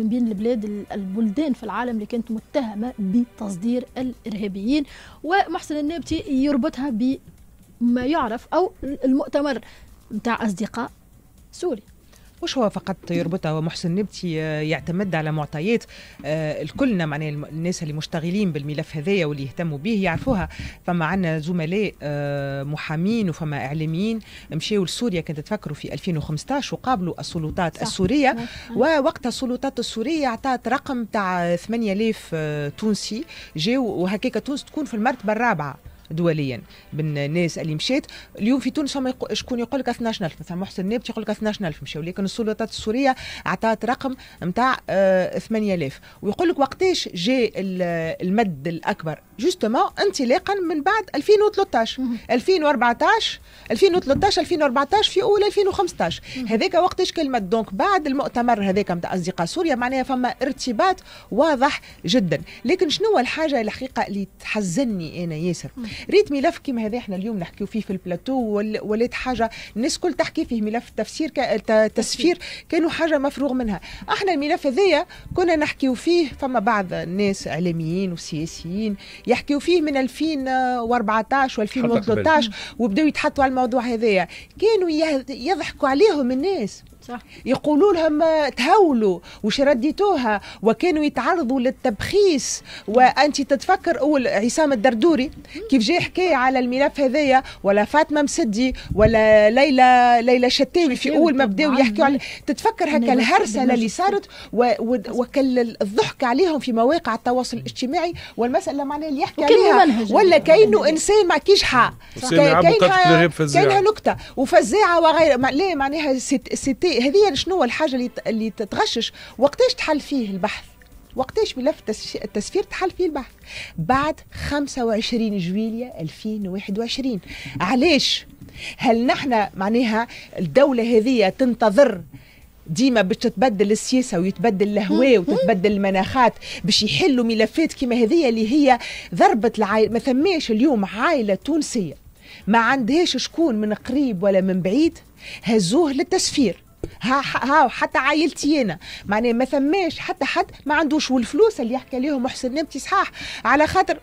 من بين البلاد البلدان في العالم اللي كانت متهمة بتصدير الإرهابيين. ومحسن النابتي يربطها بما يعرف أو المؤتمر متاع أصدقاء سوريا. مش هو فقط يربطها هو محسن نبتي يعتمد على معطيات. آه، الكلنا معناها الناس اللي مشتغلين بالملف هذايا واللي يهتموا به يعرفوها. فما عندنا زملاء آه، محامين وفما إعلاميين. مشاو لسوريا كنت تفكروا في 2015 وقابلوا السلطات صح. السورية. ووقتها السلطات السورية اعطت رقم تاع 8000 آه، تونسي. جاو وهكاك تونس تكون في المرتبة الرابعة. دوليا. بالناس اللي مشات اليوم في تونس فما شكون يقول لك 12000 مثلا محسن نابتي يقول لك 12000 مشاو. لكن السلطات السورية اعطت رقم نتاع 8000 ويقول لك وقتاش جاء المد الأكبر؟ justement انطلاقا من بعد 2013 2014 2013 2014 في أول 2015 هذاك وقتاش كان المد. donc بعد المؤتمر هذاك نتاع أصدقاء سوريا معناها فما ارتباط واضح جدا. لكن شنو الحاجة الحقيقة اللي تحزني أنا ياسر؟ ريت ملف كيما هذا إحنا اليوم نحكيو فيه في البلاتو ولات حاجة الناس كل تحكي فيه ملف تفسير تسفير كانوا حاجة مفروغ منها. إحنا الملف هذايا كنا نحكيو فيه فما بعض الناس إعلاميين وسياسيين يحكيو فيه من 2014 و2013 وبداو يتحطوا على الموضوع هذايا. كانوا يضحكوا عليهم الناس. صح. يقولوا لهم تهولوا وش رديتوها وكانوا يتعرضوا للتبخيس. وأنت تتفكر أول عصام الدردوري كيف جاي حكايه على الملف هذايا ولا فاطمة مسدي ولا ليلى ليلى شتاوي في أول ما بداوا يحكوا على تتفكر هكا الهرسله اللي صارت وكل الضحك عليهم في مواقع التواصل الاجتماعي والمسألة معناها اللي يحكي عليها. ولا كأنه إنسان ما كيش حق. كاينها كاينها نكتة وفزاعة وغير ليه معناها سيتي هذه شنو الحاجة اللي اللي تتغشش؟ وقتاش تحل فيه البحث؟ وقتاش ملف التسفير تحل فيه البحث؟ بعد 25 جويلية 2021 علاش؟ هل نحن معناها الدولة هذه تنتظر ديما باش تتبدل السياسة ويتبدل الهواء وتتبدل المناخات باش يحلوا ملفات كما هذه اللي هي ضربة العائلة ما ثماش اليوم عائلة تونسية. ما عندهاش شكون من قريب ولا من بعيد هزوه للتسفير. ها ها حتى عائلتي أنا. معناها ما ثماش حتى حد ما عندوش والفلوس اللي يحكي عليهم محسن نابتي صحاح. على خاطر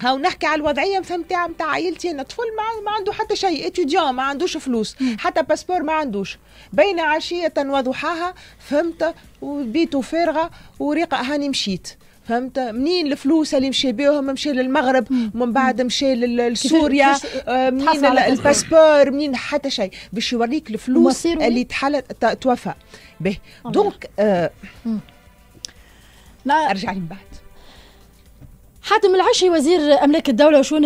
هاو نحكي على الوضعية نتاع نتاع عائلتي أنا. طفل ما, ما عنده حتى شيء. étudiant ما عندوش فلوس. حتى باسبور ما عندوش. بين عشية وضحاها فهمت وبيته فارغة وريقة هاني مشيت. فهمت؟ منين الفلوس اللي مشى بهم مشى للمغرب ومن بعد مشى لسوريا. آه، منين الباسبور؟ منين حتى شيء؟ باش يوريك الفلوس اللي تحلت توفى. به. donc آه أرجع من بعد. حاتم العشي وزير أملاك الدولة وشؤون